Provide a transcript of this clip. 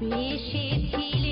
भेषे